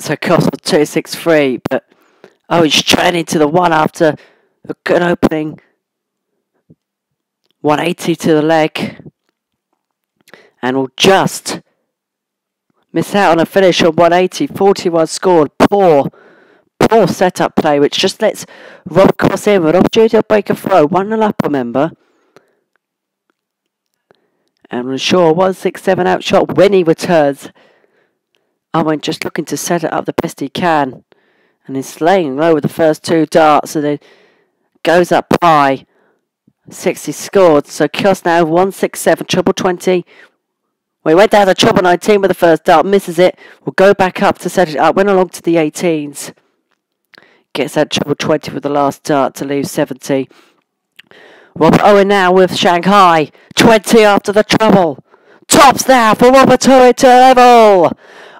So Cross for 263, but oh, he's training to the one after a good opening. 180 to the leg. And will just miss out on a finish on 180. 41 scored. Poor, poor setup play, which just lets Rob Cross in with opportunity to break a throw. 1 0 up, remember. And Shaw 167 outshot when he returns. Owen just looking to set it up the best he can. And he's laying low with the first two darts and then goes up high. 60 scored. So Cross now 167, triple 20. Well, he went down to triple 19 with the first dart, misses it. We'll go back up to set it up. Went along to the 18s. Gets that triple 20 with the last dart to leave 70. Robert Owen now with Shanghai. 20 after the trouble. Tops now for Robert Owen to level.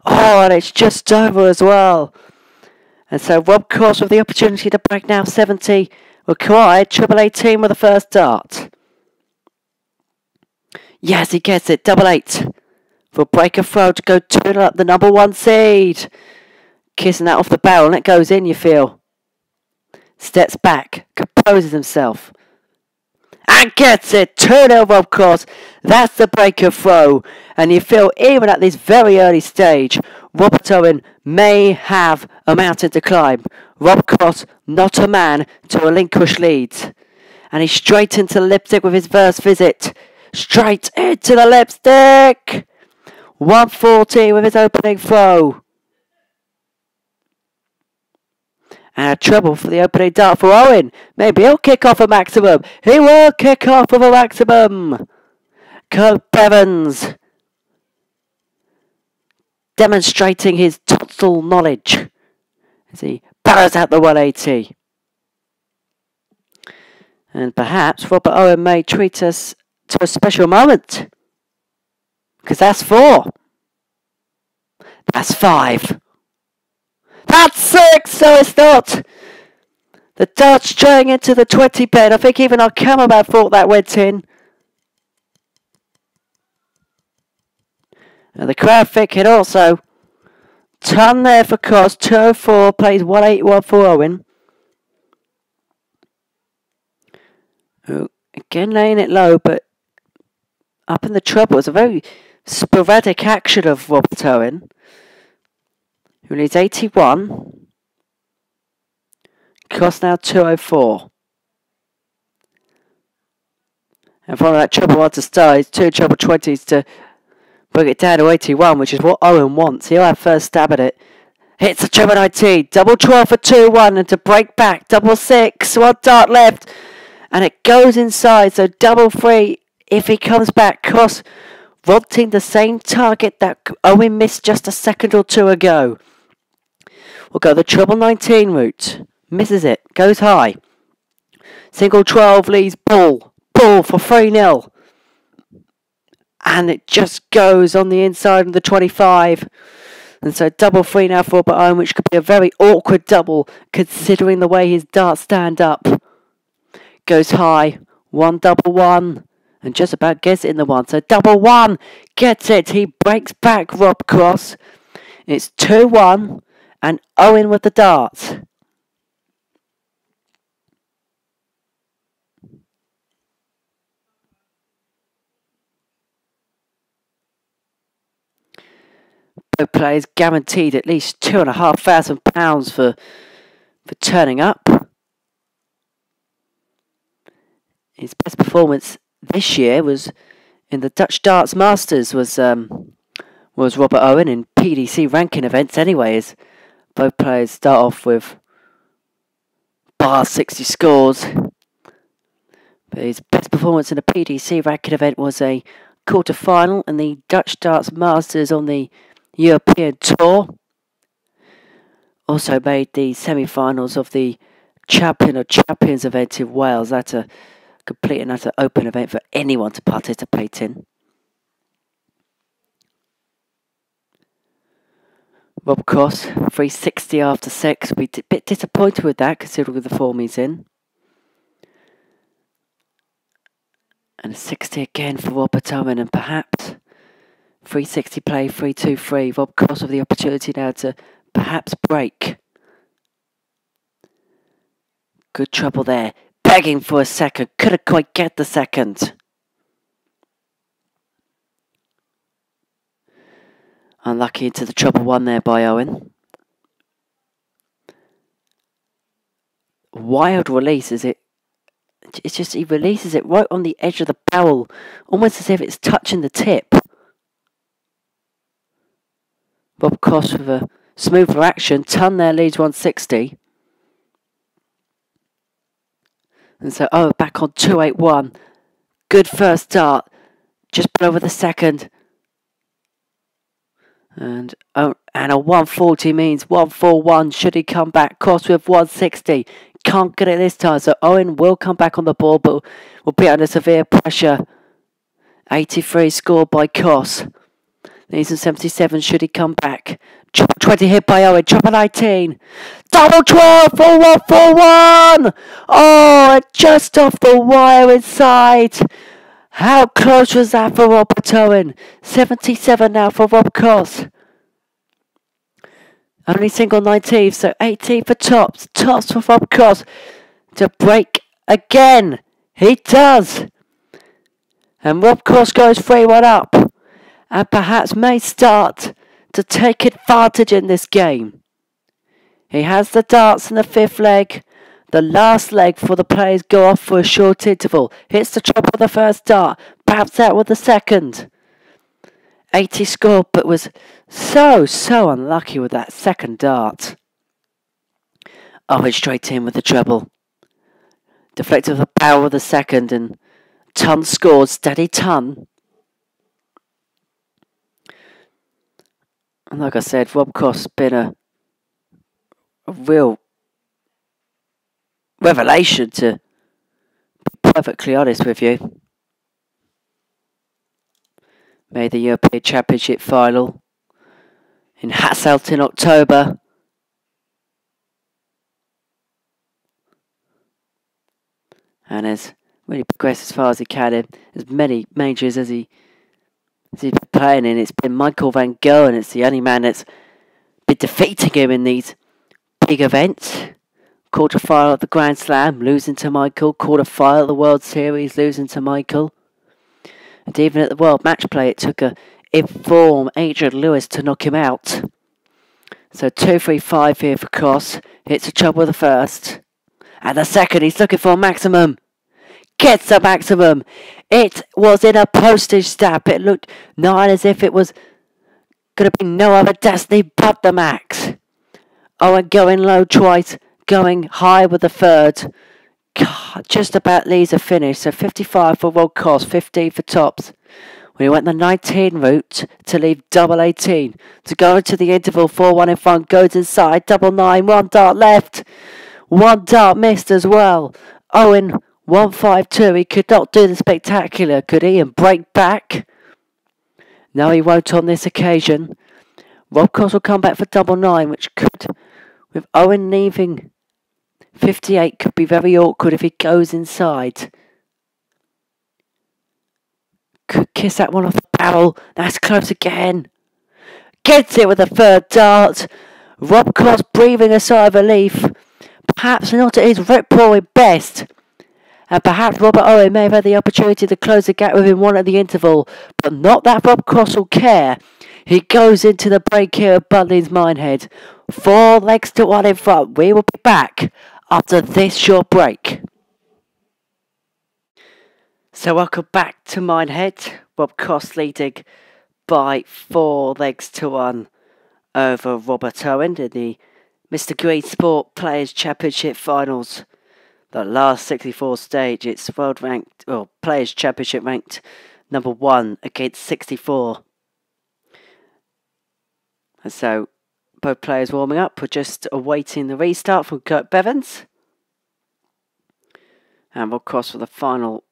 Oh, and it's just over as well. And so Rob Cross with the opportunity to break now 70 required. Triple 18 with the first dart. Yes, he gets it. Double eight. For break of throw to go turn up the number one seed. Kissing that off the barrel and it goes in, you feel. Steps back, composes himself and gets it. 2 0 of course. That's the breaker throw. And you feel even at this very early stage, Robert Owen may have a mountain to climb. Rob Cross, not a man to relinquish leads. And he's straight into the lipstick with his first visit. Straight into the lipstick. 140 with his opening throw. Uh, and a treble for the opening dart for Owen. Maybe he'll kick off a maximum. He will kick off with a maximum. Kirk Bevins demonstrating his total knowledge as he barrels out the 180. And perhaps Robert Owen may treat us to a special moment. Because that's four. That's five. That's six, so it's not. The Dutch straying into the 20 bed. I think even our cameraman thought that went in. And the crowd thinking also. Ton there for Cross. 204 plays 181 for Owen. Oh, again laying it low, but up in the trouble. It's a very sporadic action of Robert Owen who needs 81. Cross now 204. And from that treble one to start, it's two treble 20s to bring it down to 81, which is what Owen wants. He'll have first stab at it. Hits the treble 19, double 12 for 2 1, and to break back, double 6, one dart left, and it goes inside, so double 3 if he comes back. Cross wanting the same target that Owen missed just a second or two ago will go the treble 19 route. Misses it. Goes high. Single 12 leads ball. Ball for 3 0. And it just goes on the inside of the 25. And so double three now for Owen, which could be a very awkward double considering the way his darts stand up. Goes high. One double one. And just about gets it in the one. So double one gets it. He breaks back Rob Cross. It's 2 1 and Owen with the darts. Both players guaranteed at least two and a half thousand pounds for for turning up. His best performance this year was in the Dutch Darts Masters was um, was Robert Owen in PDC ranking events anyways. Both players start off with bar 60 scores. But his best performance in a PDC racket event was a quarter final in the Dutch Darts Masters on the European Tour. Also made the semi finals of the Champion of Champions event in Wales. That's a complete and utter open event for anyone to participate in. Rob Cross, 360 after six. We a bit disappointed with that, considering the form he's in. And a 60 again for Robert Owen, and perhaps 360 play, 3 2 3. Rob Cross with the opportunity now to perhaps break. Good trouble there. Begging for a second. Couldn't quite get the second. Unlucky into the trouble one there by Owen. Wild release is it it's just he releases it right on the edge of the barrel, almost as if it's touching the tip. Bob Cross with a smoother action. Ton there leads 160. And so, oh, back on 281. Good first start. Just below the second. And oh, and a 140 means 141. Should he come back? Cross with 160. Can't get it this time. So Owen will come back on the board, but will be under severe pressure. 83 scored by Cross. Needs a 77 should he come back. 20 hit by Owen. Triple 19. Double 12 for 1 for 1. Oh, just off the wire inside. How close was that for Rob Owen? 77 now for Rob Cross. Only single 19, so 18 for tops. Tops for Rob Cross to break again. He does. And Rob Cross goes 3 1 up and perhaps may start to take advantage in this game. He has the darts in the fifth leg. The last leg for the players go off for a short interval. Hits the top of the first dart. Perhaps out with the second. 80 scored, but was so, so unlucky with that second dart. Oh, it's straight in with the treble. Deflected with the power of the second, and Ton scored. Steady Ton. And like I said, Rob Cross been a, a real revelation to be perfectly honest with you. Made the European Championship final in Hasselt in October. And has really progressed as far as he can in as many majors as he he's been playing in. It's been Michael Van Gerwen. It's the only man that's been defeating him in these big events. Quarter final at the Grand Slam, losing to Michael. Quarter final at the World Series, losing to Michael. And even at the World Match Play, it took a informed Adrian Lewis to knock him out. So 2 3 5 here for Cross. Hits a trouble with the first. And the second, he's looking for a maximum gets the maximum. It was in a postage stamp. It looked not as if it was going to be no other destiny but the max. Owen going low twice, going high with the third. God, just about leaves a finish. So 55 for Rob Cross, 15 for tops. We went the 19 route to leave double 18. To go into the interval, 4 1 in front, goes inside, double 9, one dart left. One dart missed as well. Owen 152, he could not do the spectacular, could he, and break back? No, he won't on this occasion. Rob Cross will come back for double nine, which could, with Owen leaving 58, could be very awkward if he goes inside. Could kiss that one off the barrel. That's close again. Gets it with a third dart. Rob Cross breathing a sigh of relief. Perhaps not at his rip roaring best and perhaps Robert Owen may have had the opportunity to close the gap within one at the interval, but not that Rob Cross will care. He goes into the break here at Butlins Minehead. Four legs to one in front. We will be back after this short break. So welcome back to Minehead. Rob Cross leading by four legs to one over Robert Owen in the Mr. Green Sport Players Championship Finals the last 64 stage, it's world ranked, well, Players' Championship ranked number one against 64. And so both players warming up. We're just awaiting the restart from Kirk Bevins. And we'll cross for the final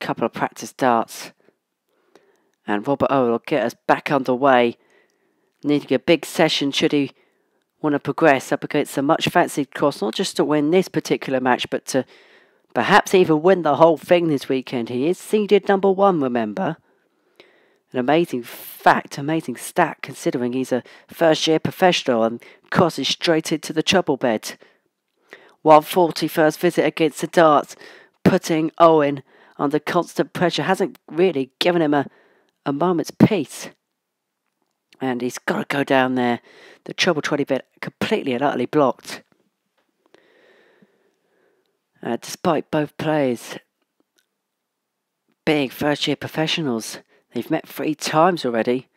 couple of practice darts. And Robert Owen will get us back underway. Needing a big session should he want to progress up against a much fancied Cross, not just to win this particular match, but to perhaps even win the whole thing this weekend. He is seeded number one, remember. An amazing fact, amazing stat, considering he's a first year professional and crosses straight into the trouble bed. 140 first visit against the darts, putting Owen under constant pressure, hasn't really given him a, a moment's peace. And he's got to go down there. The trouble 20 bit completely and utterly blocked. Uh, despite both players being first year professionals, they've met three times already.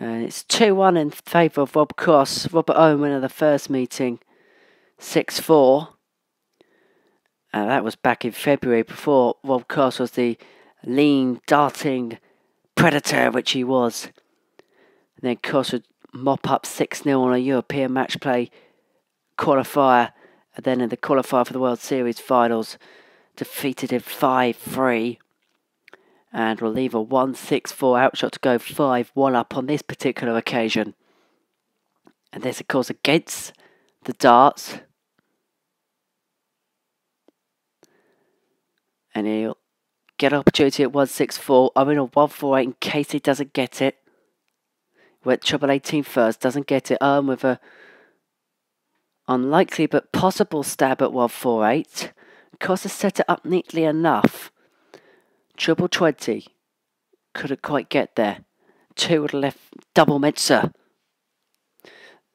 Uh, it's 2 1 in favour of Rob Cross. Robert Owen winner the first meeting 6 4. Uh, that was back in February before Rob Cross was the lean, darting predator which he was. And then Cross would mop up 6 0 on a European match play qualifier. And then in the qualifier for the World Series finals, defeated him 5 3. And will leave a 1 6 4 outshot to go 5 1 up on this particular occasion. And this, of course, against the darts. And he'll get an opportunity at 164. I'm in a 148 in case he doesn't get it. Went treble 18 first, doesn't get it. Um, with a unlikely but possible stab at 148. Costa set it up neatly enough. Triple 20. Couldn't quite get there. Two would have left double Metzer.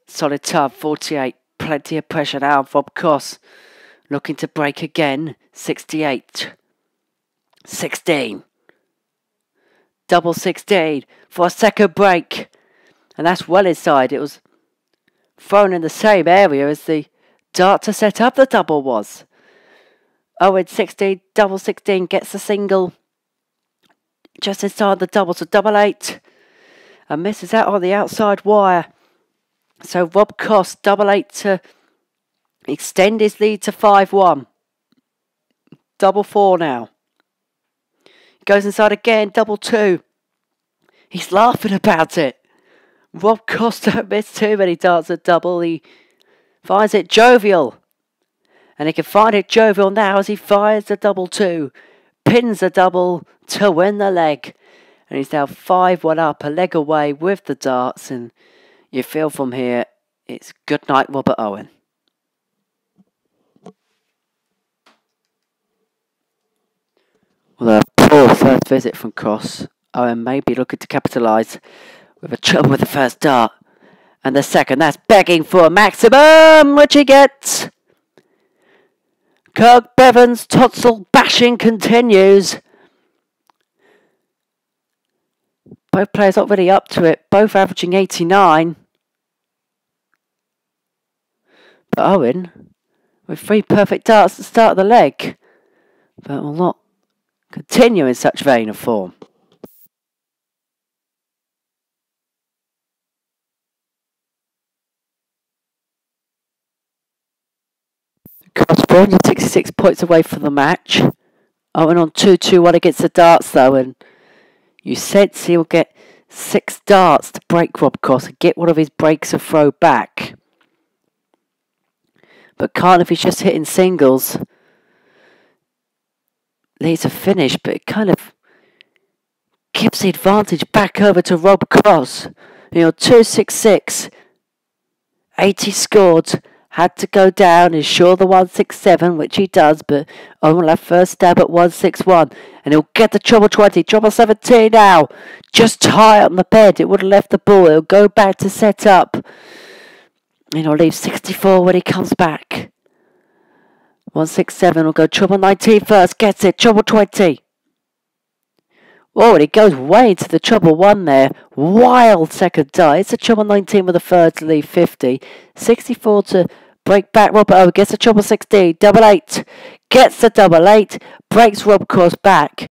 Solid tub, 48. Plenty of pressure now. Rob Cross looking to break again. 68. 16. Double 16 for a second break. And that's well inside. It was thrown in the same area as the dart to set up the double was. Oh, Owen 16, double 16 gets a single just inside the double, so double eight. And misses out on the outside wire. So Rob Cross, double eight to extend his lead to 5 1. Double four now. Goes inside again, double two. He's laughing about it. Rob Cross don't miss too many darts at double. He finds it jovial. And he can find it jovial now as he fires the double two. Pins a double to win the leg. And he's now 5 1 up, a leg away with the darts. And you feel from here it's good night, Robert Owen. Well, a poor first visit from Cross. Owen may be looking to capitalise with a trouble with the first dart. And the second, that's begging for a maximum, which he gets. Kirk Bevin's tonsil bashing continues. Both players not really up to it, both averaging 89. But Owen, with three perfect darts at the start of the leg, but will not continue in such vein of form. Cross 466 points away from the match. I went on 2-2-1 against the darts though, and you sense he'll get six darts to break Rob Cross and get one of his breaks and throw back. But can't if he's just hitting singles. Needs a finish, but it kind of gives the advantage back over to Rob Cross. You know, 266, 80 scored had to go down, ensure the 167, which he does, but will have first stab at 161, and he'll get the trouble 20, trouble 17 now, just high on the bed, it would have left the ball, he'll go back to set up, and he'll leave 64 when he comes back. 167 will go trouble 19 first, gets it, trouble 20. Oh, and it goes way into the trouble one there. Wild second die. It's a trouble 19 with a third to leave 50. 64 to Break back Rob O oh, gets a trouble 16. Double eight. Gets the double eight. Breaks Rob Cross back.